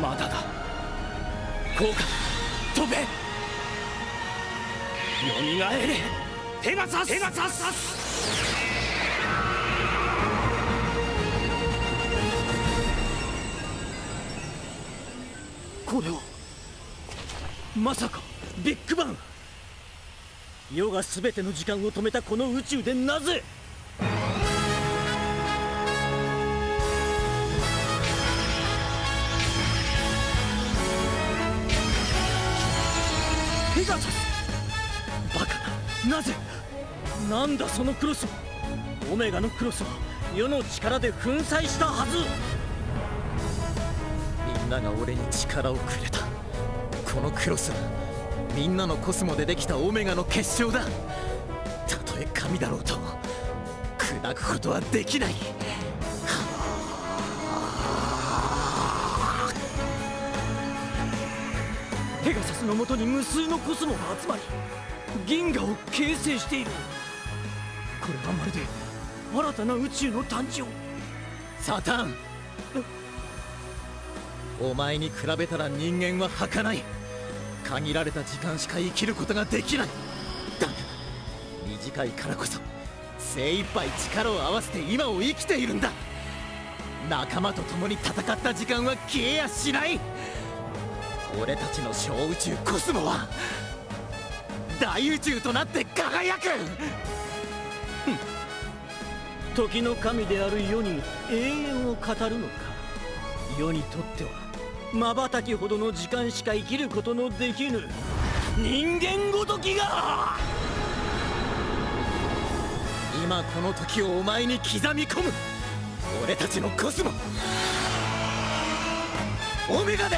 まだだ。効果飛べ。よみがえれ。ペガサス。ペガサス。これはまさかビッグバン。世が全ての時間を止めたこの宇宙でなぜペガサスバカななぜなんだそのクロスオメガのクロスは世の力で粉砕したはずみんなが俺に力をくれたこのクロスはみんなのコスモでできたオメガの結晶だたとえ神だろうと砕くことはできないペガサスのもとに無数のコスモが集まり銀河を形成している。これはまるで新たな宇宙の誕生サタン。お前に比べたら人間は儚い。限られた時間しか生きることができない。だが短いからこそ精一杯力を合わせて今を生きているんだ。仲間と共に戦った時間は消えやしない。俺たちの小宇宙コスモは大宇宙となって輝く。時の神である世に永遠を語るのか。世にとっては瞬きほどの時間しか生きることのできぬ。人間ごときが。今この時をお前に刻み込む。俺たちのコスモ。オメガで